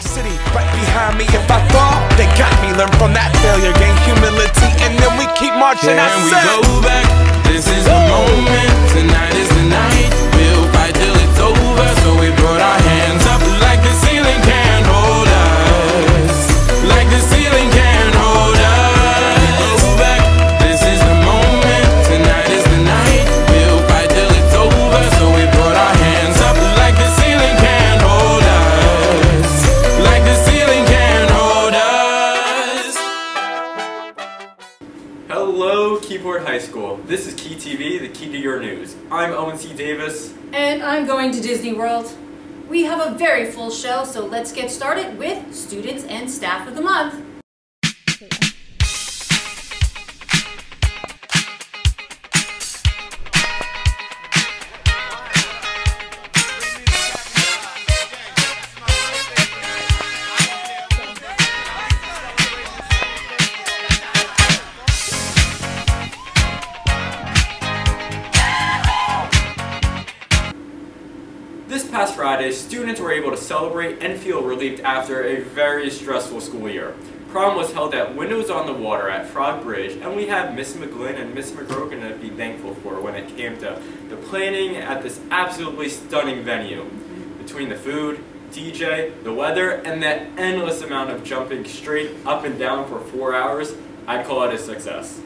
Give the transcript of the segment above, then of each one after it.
my city right behind me. If I fall, they got me. Learn from that failure, gain humility, and then we keep marching. Yeah, and we go back. This is the moment. Tonight is the night. your news. I'm Owen C. Davis. And I'm going to Disney World. We have a very full show, so let's get started with Students and Staff of the Month. past Friday, students were able to celebrate and feel relieved after a very stressful school year. Prom was held at Windows on the Water at Frogbridge, and we had Miss McGlynn and Miss McGrogan to be thankful for when it came to the planning at this absolutely stunning venue. Between the food, DJ, the weather, and that endless amount of jumping straight up and down for four hours, I call it a success.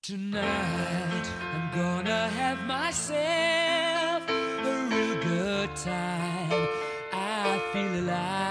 Tonight, I'm gonna have myself time I feel alive.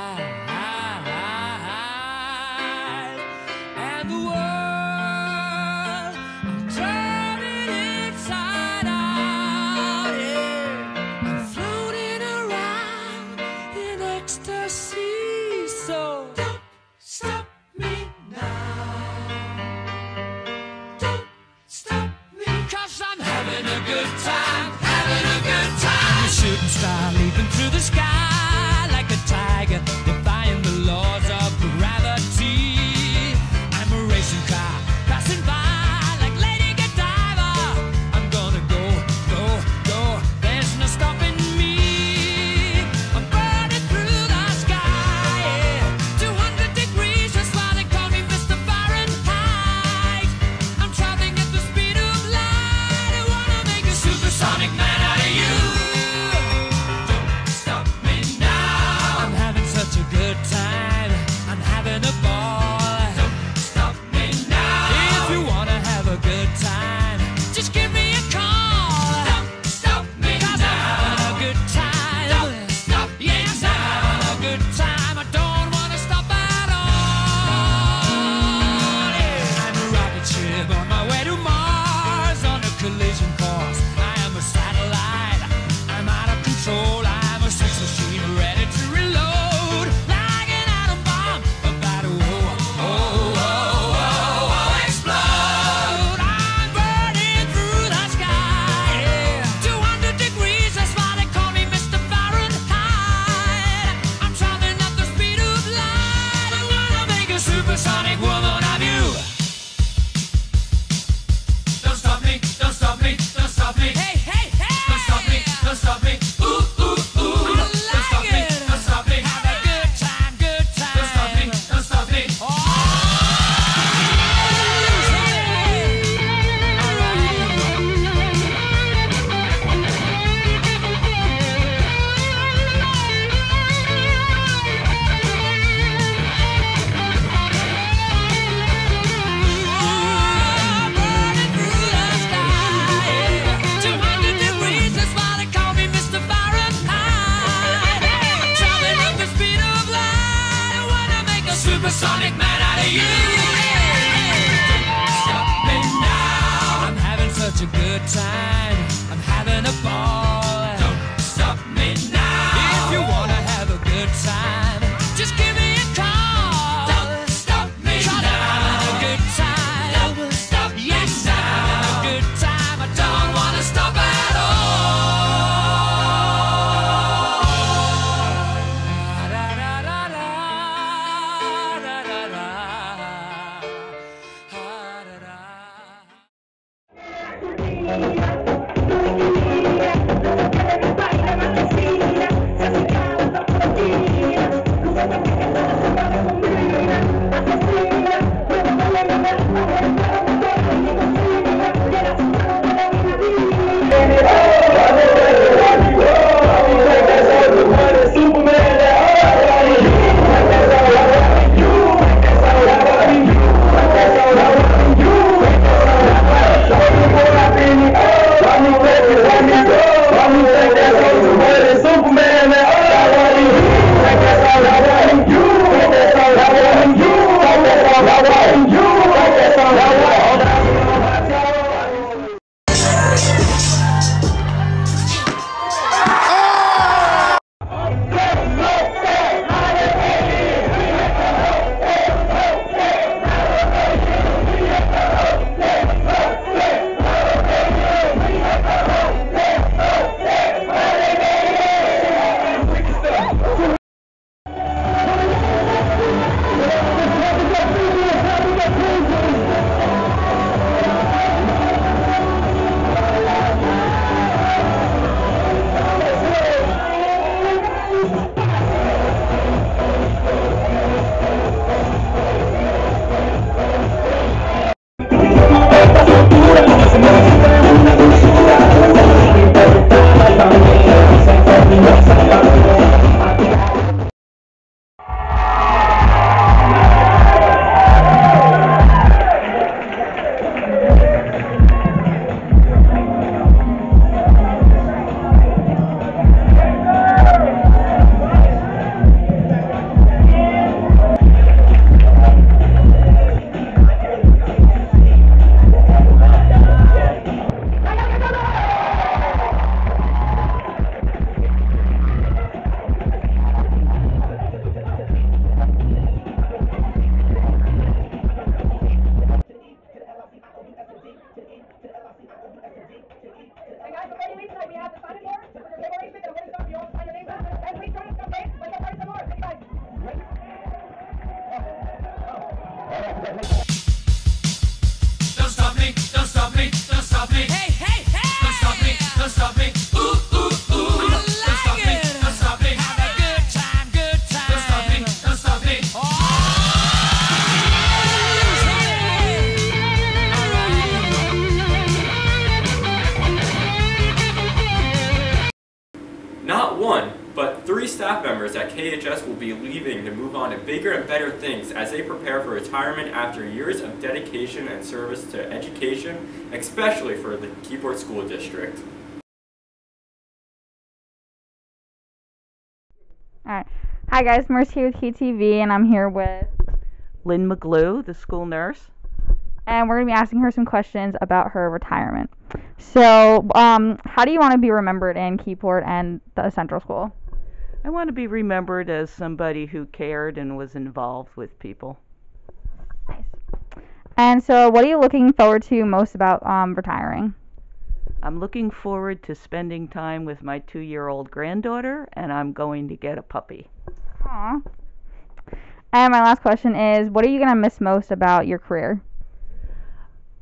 Years of dedication and service to education, especially for the Keyport School District. Alright. Hi guys, Mercy here with KTV and I'm here with Lynn McGlue, the school nurse. and we're gonna be asking her some questions about her retirement. So, um, how do you want to be remembered in Keyport and the Central School? I want to be remembered as somebody who cared and was involved with people. And so, what are you looking forward to most about um, retiring? I'm looking forward to spending time with my two year old granddaughter, and I'm going to get a puppy. Aw. And my last question is, what are you gonna miss most about your career?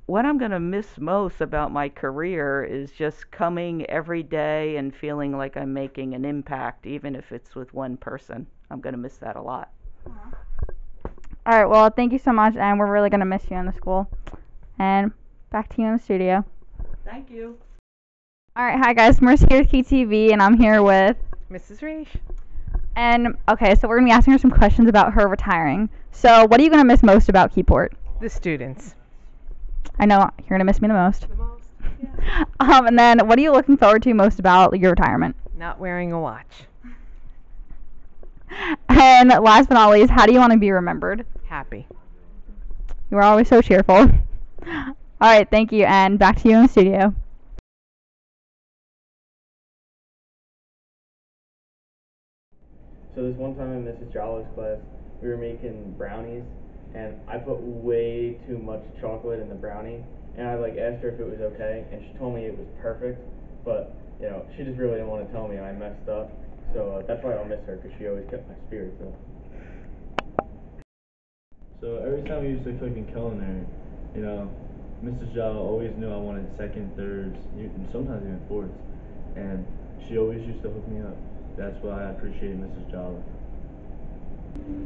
What I'm going to miss most about my career is just coming every day and feeling like I'm making an impact, even if it's with one person. I'm going to miss that a lot. All right. Well, thank you so much, and we're really gonna miss you in the school. And back to you in the studio. Thank you. All right. Hi guys, Mercy here with KTV, and I'm here with. Mrs. Reish. And okay, so we're gonna be asking her some questions about her retiring. So, what are you gonna miss most about Keyport? The students. I know you're gonna miss me the most. The most. Um, and then, what are you looking forward to most about your retirement? Not wearing a watch. And last but not least, how do you want to be remembered? Happy. You were always so cheerful. All right, thank you, and back to you in the studio. So this one time in Mrs. Jala's class, we were making brownies, and I put way too much chocolate in the brownie, and I like asked her if it was okay, and she told me it was perfect, but you know she just really didn't want to tell me, and I messed up. So uh, that's why I'll miss her, because she always kept my spirits up. So every time we used to cook in culinary, you know, Mrs. Jala always knew I wanted second, thirds, and sometimes even fourths. And she always used to hook me up. That's why I appreciate Mrs. Jala.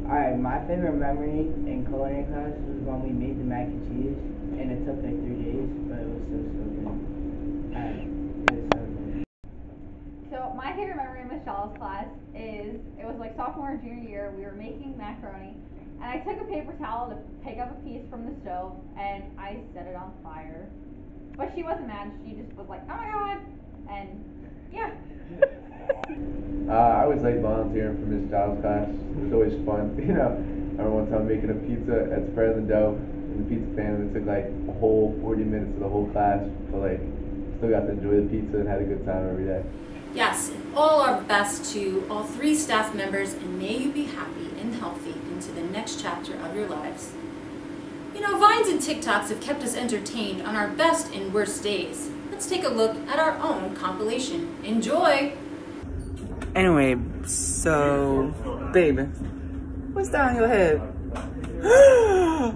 Alright, my favorite memory in culinary class was when we made the mac and cheese, and it took like three days, but it was so so good. Alright, it was so good. So my favorite memory in Michelle's class is it was like sophomore and junior year. We were making macaroni, and I took a paper towel to pick up a piece from the stove, and I set it on fire. But she wasn't mad. She just was like, "Oh my god!" And yeah. Uh, I always liked volunteering for Miss Giles' class. It was always fun. You know, I remember one time making a pizza at spread the dough in the pizza pan, and it took like a whole 40 minutes of the whole class, but like still got to enjoy the pizza and had a good time every day. Yes, all our best to all three staff members, and may you be happy and healthy into the next chapter of your lives. You know, Vines and TikToks have kept us entertained on our best and worst days. Let's take a look at our own compilation. Enjoy! Anyway, so, baby, what's down your head?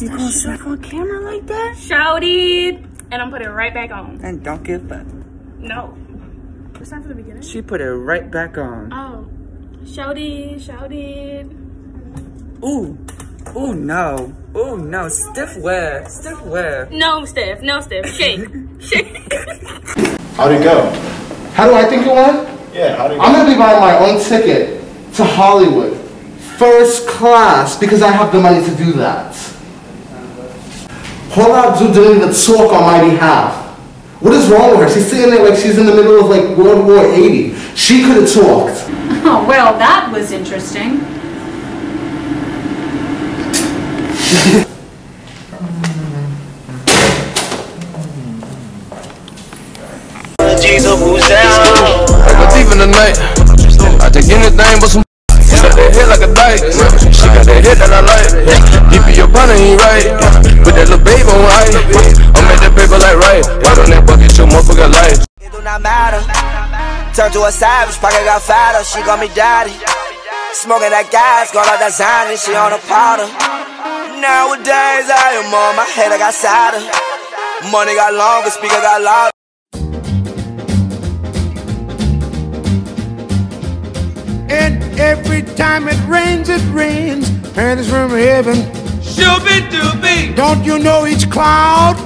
you gonna show up on camera like that? Shouted, and I'm putting it right back on. And don't give up. No. It's time for the beginning. She put it right back on. Oh. Shouted, shouted. Ooh, ooh no, ooh no, stiff wear, stiff wear. No, stiff. no, stiff. Shake, shake. How'd it go? How do I think it went? Yeah, how'd it go? I'm gonna be buying my own ticket to Hollywood. First class, because I have the money to do that. Paula Abdul didn't even talk on my behalf. What is wrong with her? She's sitting there like she's in the middle of like World War 80. She could have talked. Oh, well, that was interesting. Jesus, who's down? I go deep in the night. I take anything but some. She got that head like a dyke. She got that head that I like. Deep in your partner, ain't right. Put that little babe on right. I'm at that paper like right. Right on that bucket, your motherfucker life. It do not matter. Turn to a savage, pocket got fatter. She got me daddy. Smoking that gas, got all that Zany, she on a powder. Nowadays I am on my head, I got sadder. Money got longer, speaker got louder. And every time it rains, it rains. And it's from heaven. Shooby dooby. Don't you know each cloud?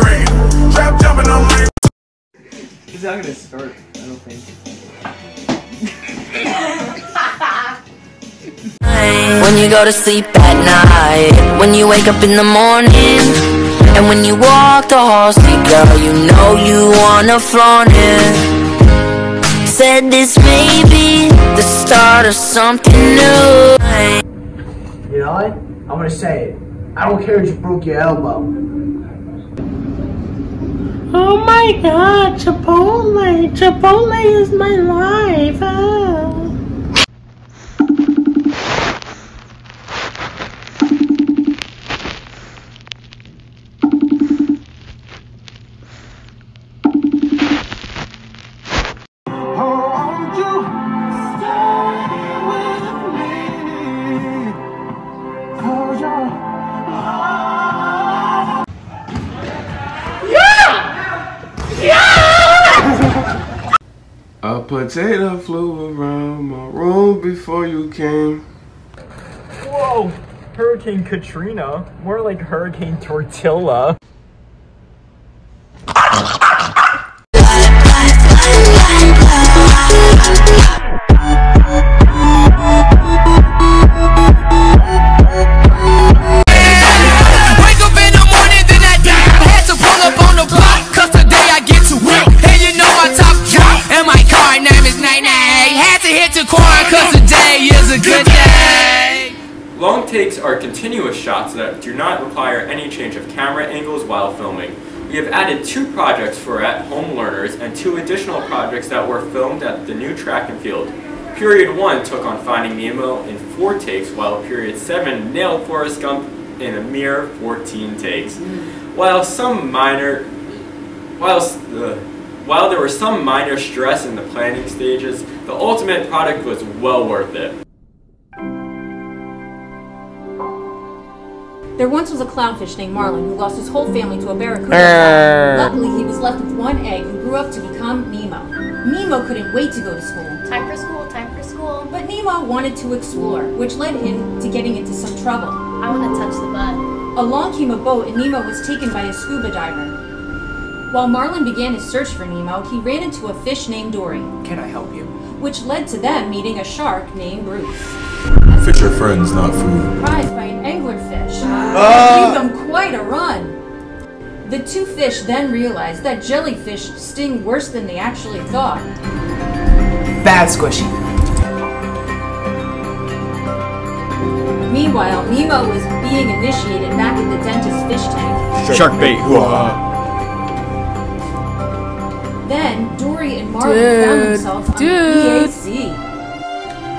He's not gonna start, I don't think. When you go to sleep at night, when you wake up in the morning, and when you walk the halls, see, girl, you know you wanna flaunt it. Said this may be the start of something new. You know what? I'm gonna say it. I don't care if you broke your elbow. Oh my god, Chipotle! Chipotle is my life! Ah. Potato flew around my room before you came. Whoa! Hurricane Katrina. More like Hurricane Tortilla. Takes are continuous shots that do not require any change of camera angles while filming. We have added two projects for at-home learners and two additional projects that were filmed at the new track and field. Period 1 took on Finding Nemo in 4 takes, while Period 7 nailed Forrest Gump in a mere 14 takes. While some minor whilst, uh, while there was some minor stress in the planning stages, the ultimate product was well worth it. There once was a clownfish named Marlin who lost his whole family to a barracuda. Err. Luckily, he was left with one egg who grew up to become Nemo. Nemo couldn't wait to go to school. Time for school, time for school. But Nemo wanted to explore, which led him to getting into some trouble. I want to touch the butt. Along came a boat and Nemo was taken by a scuba diver. While Marlin began his search for Nemo, he ran into a fish named Dory, Can I help you? which led to them meeting a shark named Bruce. Fish are friends, not food. Surprised by an anglerfish, Ah. gave them quite a run. The two fish then realized that jellyfish sting worse than they actually thought. Bad squishy. Meanwhile, Nemo was being initiated back at the dentist's fish tank. Shark bait, hoo-ha. Then Dory and Marlin found themselves on dude. the EAC.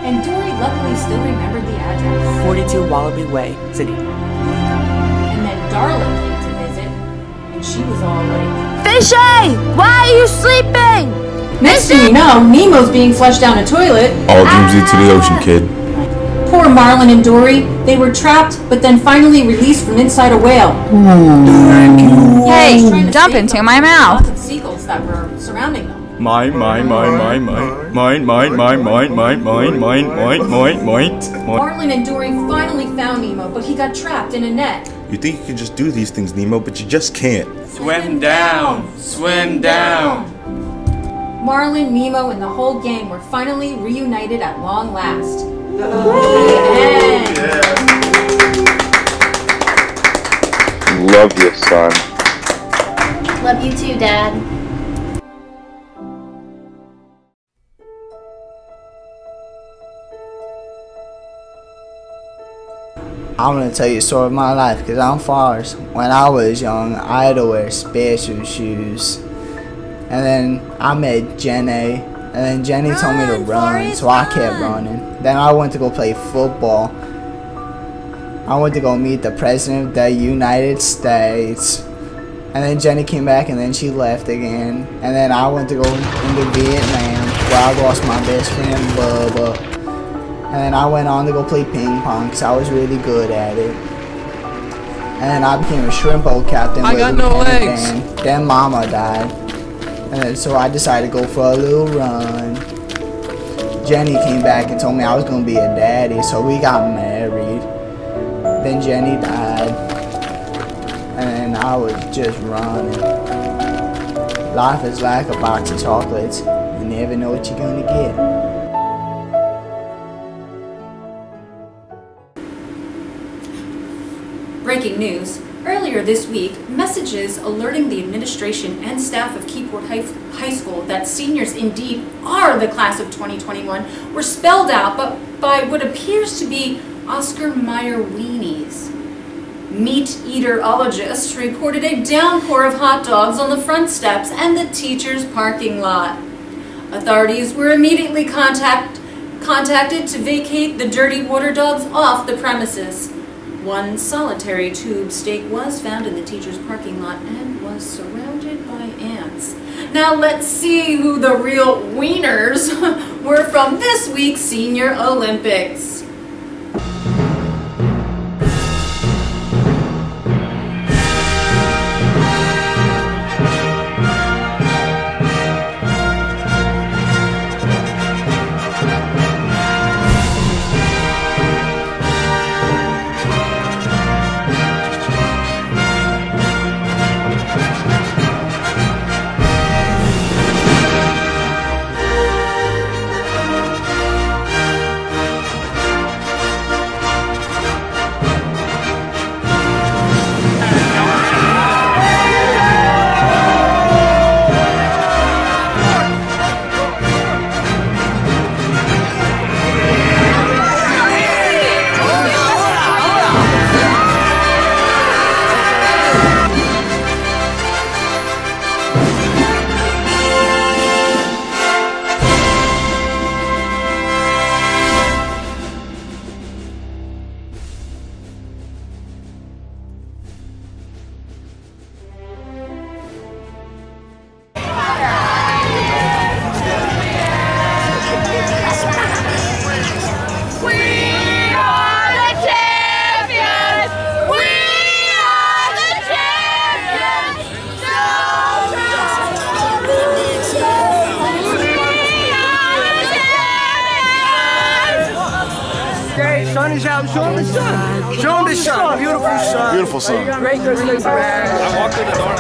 And Dory luckily still remembered the address. 42 Wallaby Way, Sydney. And then Darla came to visit, and she was all like, Fishy! Why are you sleeping? Next thing you know, Nemo's being flushed down a toilet. All dreams lead to the ocean, kid. Poor Marlin and Dory, they were trapped, but then finally released from inside a whale. Hey, Trying to jump into my mouth. lots of seagulls that were surrounding them. Mine, mine, mine, mine, mine, mine, mine, mine, mine, mine, mine, mine, mine, mine, mine. Marlin and Dory finally found Nemo, but he got trapped in a net. You think you can just do these things, Nemo, but you just can't. Swim down, swim down. Marlin, Nemo, and the whole gang were finally reunited at long last. The end. Love you, son. Love you too, Dad. I'm gonna tell you a story of my life because I'm Forrest. When I was young, I had to wear special shoes. And then I met Jenny, and then Jenny told me to run, so I kept running. Then I went to go play football. I went to go meet the President of the United States. And then Jenny came back, and then she left again. And then I went to go into Vietnam, where I lost my best friend, Bubba. And I went on to go play ping pong because I was really good at it. And I became a shrimp boat captain. I got no legs. Then mama died. And so I decided to go for a little run. Jenny came back and told me I was going to be a daddy, so we got married. Then Jenny died. And I was just running. Life is like a box of chocolates. You never know what you're going to get. Breaking news. Earlier this week, messages alerting the administration and staff of Keyport High, School that seniors indeed are the class of 2021 were spelled out but by what appears to be Oscar Mayer weenies. Meat eaterologists reported a downpour of hot dogs on the front steps and the teacher's parking lot. Authorities were immediately contact, contacted to vacate the dirty water dogs off the premises. One solitary tube steak was found in the teacher's parking lot and was surrounded by ants. Now let's see who the real wieners were from this week's Senior Olympics. Show him the sun. Show him the sun. Beautiful sun. Beautiful sun. Great Christmas, man. I walked through the door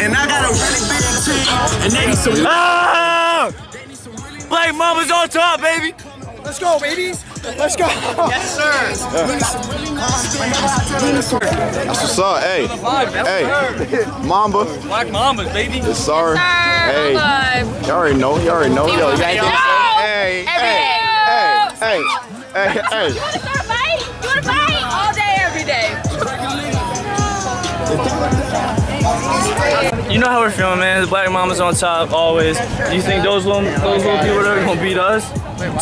and I got a really big team. And they need some. Ah! Black Mamba's on top, baby. Let's go, baby. Let's go. Yes, sir. That's what's up. Hey, hey, Mamba. Black Mambas, baby. Yes, sir. Hey, you already know. You already know. Yo, you got anything to say? Hey, hey, hey, hey, hey, know how we're feeling, man. The Black Mambas on top, always. You think those little, those little people are gonna beat us?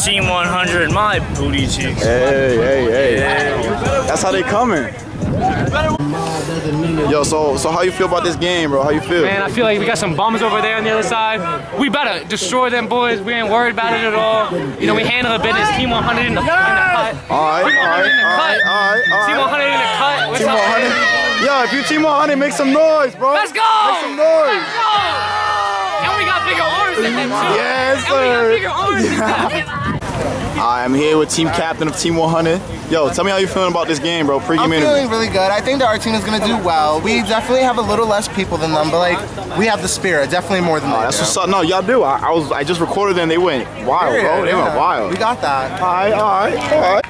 Team 100, my booty cheeks. Hey, hey, hey. That's how they coming. Yo, so so how you feel about this game, bro? How you feel? Man, I feel like we got some bums over there on the other side. We better destroy them boys. We ain't worried about it at all. You know, we handle the business. Team 100 in the, in the cut. All right, Team all 100 right, in the all cut. right, all right, Team 100 in the cut. What's Team up, 100. baby? Yo, if you Team 100, make some noise, bro. Let's go! Make some noise. Let's go! And we got bigger arms than them too. Yes, And we got sir. bigger arms than them. I'm here with team captain of Team 100. Yo, tell me how you feeling about this game, bro. Pre-game I'm interview. feeling really good. I think that our team is going to do well. We definitely have a little less people than them, but like we have the spirit, definitely more than Oh, they that's do. what's up. No, y'all do. I, I was I just recorded them. They went wild, bro. They went wild. We got that. All right, all right, all right.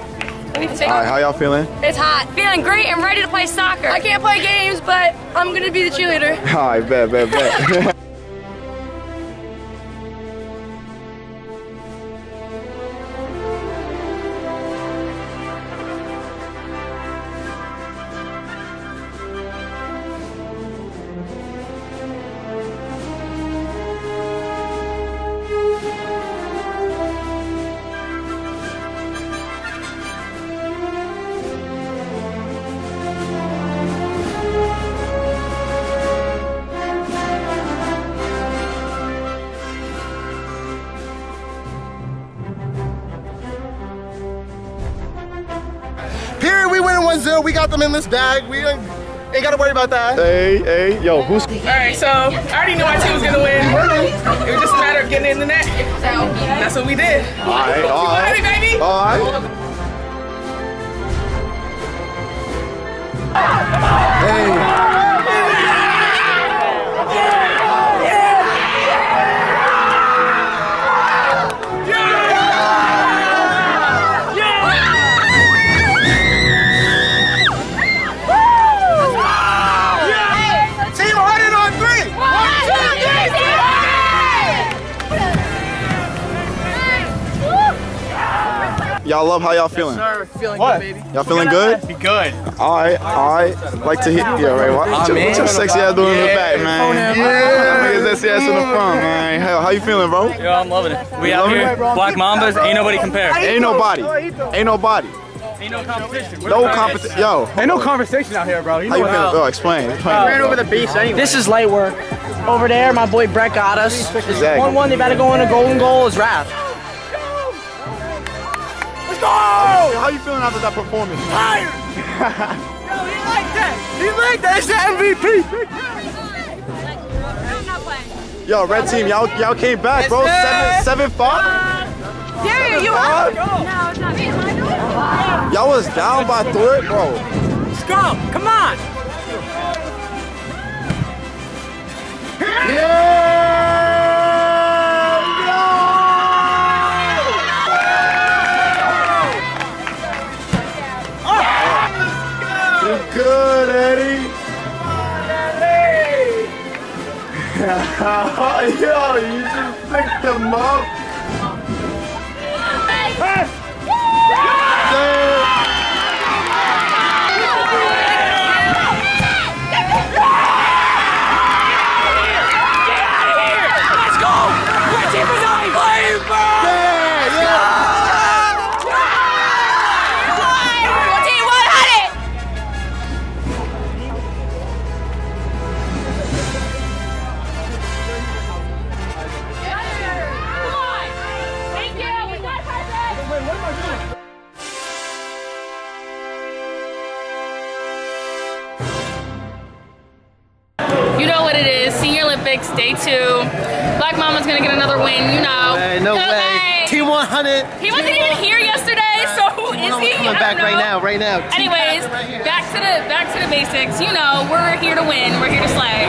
Let me take All right, how y'all feeling? It's hot. Feeling great and ready to play soccer. I can't play games, but I'm gonna be the cheerleader. Right, bet, bet, bet. know, we got them in this bag. We ain't, ain't got to worry about that. Hey, hey, yo, who's? All right, so I already knew our team was gonna win. It was just a matter of getting in the net. So that's what we did. All right, all right. Ready, baby? All right. Team Y'all love how y'all feeling? Sir, feeling good, baby. Y'all feeling good? Be good. All right, all right. Like to hear, yeah, right. What, what, your, what your sexy ass doing in the back, man? Yeah, niggas sexy ass in the front, man. How, how you feeling, bro? Yo, I'm loving it. We You out here, it? Black Mambas, ain't nobody compared. Ain't nobody. Ain't nobody. Ain't no competition. No competition. Yo. Ain't no conversation out here, bro. You How you know feeling? how- Bro, explain. explain ran over the beach anyway. This is light work. Over there, my boy Brett got us. Exactly. 1 1, they better go in a golden goal is Raph. Let's go! How you feeling after that performance? Tired. Yo, he like that. He like that. It's the MVP. Yo, red team, y'all y'all came back, bro. Seven seven five. Darian, you up? No, it's not me. Y'all was down by three, bro. Let's go. Come on. You Yo, you just picked them up. Two. Black Mamba's gonna get another win, you know. Hey, no way. Team 100. He wasn't even here yesterday, so who is he? Coming back don't right now, right now. Team Anyways, back to the back to the basics. You know, we're here to win. We're here to slay.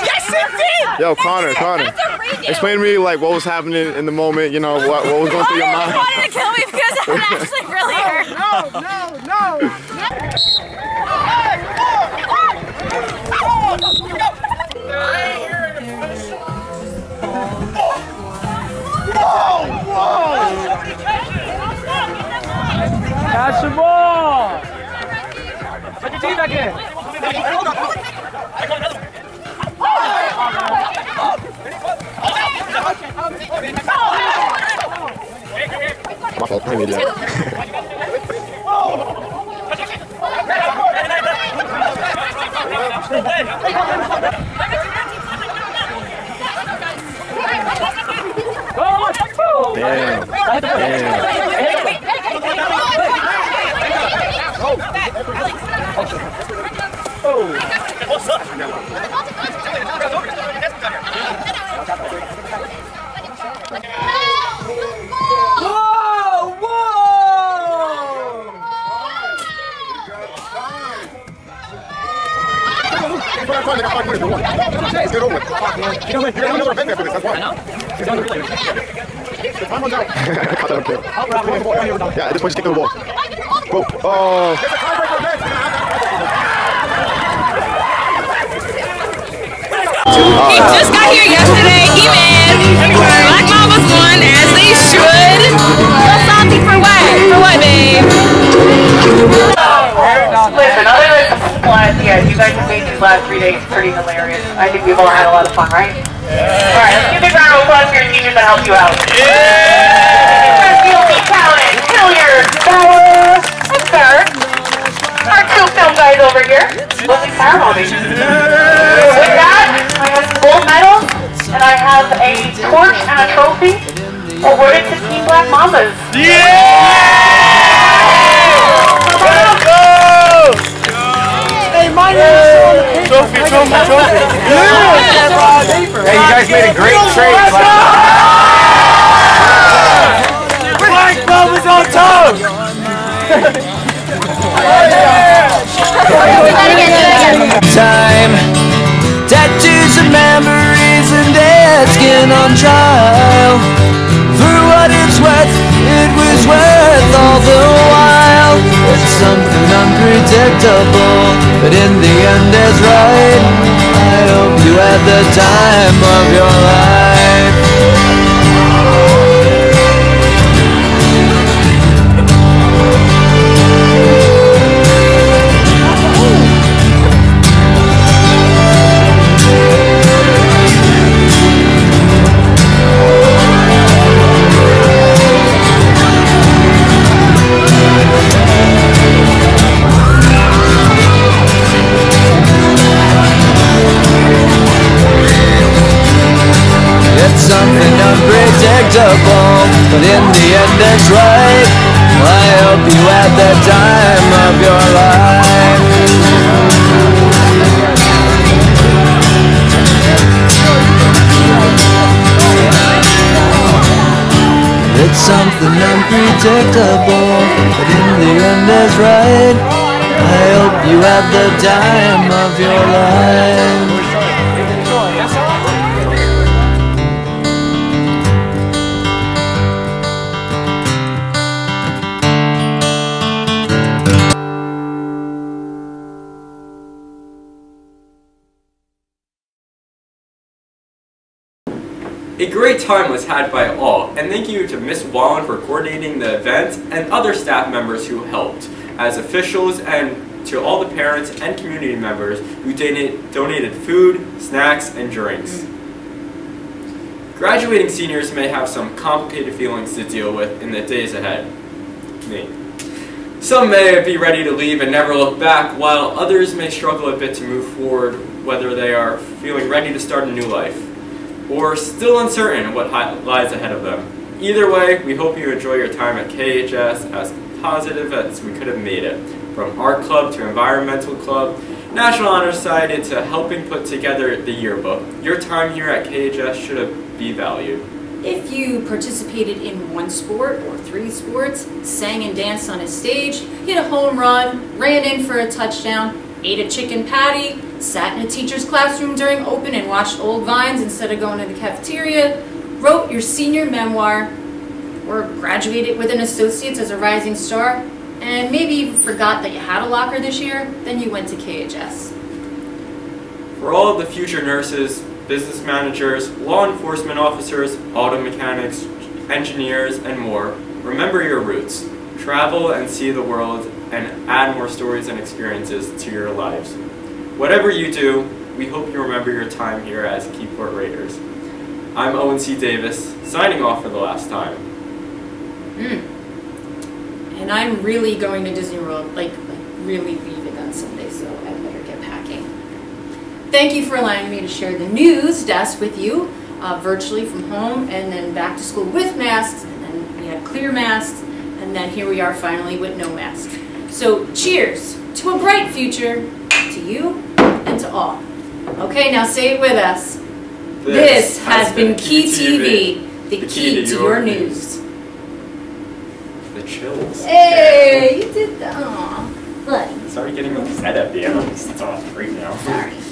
Yeah, I did. Yo, Connor, Connor. Explain to me like what was happening in the moment. You know what what was going through your mind. wanted to kill me because it would actually really hurt. No, no, My fault. I'm an idiot. Damn. Damn. Whoa, whoa! Yeah, at this point, just kick the ball. Go. Oh. He just got here yesterday. He mad. Black Mambas won as they should. Little salty for what? For what, babe? Listen, other than supplies, yeah, you guys have made these last three days pretty hilarious. I think we've all had a lot of fun, right? Alright, let's give a big round of applause for your teachers that helped you out. Yeah! Our two film guys over here. Looking Paramount. With that, I have some gold medals, and I have a torch and a trophy awarded to Team Black Mambas. Hey, my name's Trophy, trophy, trophy. Hey, you guys made a great trade. Black Mambas on top! Time. Tattoos of memories and dead skin on trial. For what it's worth, it was worth all the while. It's something unpredictable But in the end it's right. I hope you had the time of your life time of your life. A great time was had by all, and thank you to Miss Wallen for coordinating the event and other staff members who helped, as officials and to all the parents and community members who donated food, snacks, and drinks. Graduating seniors may have some complicated feelings to deal with in the days ahead. Me. Some may be ready to leave and never look back, while others may struggle a bit to move forward, whether they are feeling ready to start a new life or still uncertain what lies ahead of them. Either way, we hope you enjoy your time at KHS as positive as we could have made it. From art club to environmental club, National Honor Society to helping put together the yearbook, your time here at KHS should be valued. If you participated in one sport or three sports, sang and danced on a stage, hit a home run, ran in for a touchdown, ate a chicken patty, sat in a teacher's classroom during open and watched old vines instead of going to the cafeteria, wrote your senior memoir, or graduated with an associate's as a rising star, and maybe you forgot that you had a locker this year, then you went to KHS. For all of the future nurses, business managers, law enforcement officers, auto mechanics, engineers, and more, remember your roots. Travel and see the world and add more stories and experiences to your lives. Whatever you do, we hope you remember your time here as Keyport Raiders. I'm Owen C. Davis, signing off for the last time. Hmm. And I'm really going to Disney World, like, like really leaving on Sunday, so I better get packing. Thank you for allowing me to share the news desk with you uh, virtually from home and then back to school with masks, and then we had clear masks, and then here we are finally with no masks. So cheers to a bright future to you and to all. Okay, now say it with us. This, has, been Key TV, the, key, to your news. The chills. Hey, you did that. Aw, buddy. Sorry getting upset at the end. It's all free now. Sorry.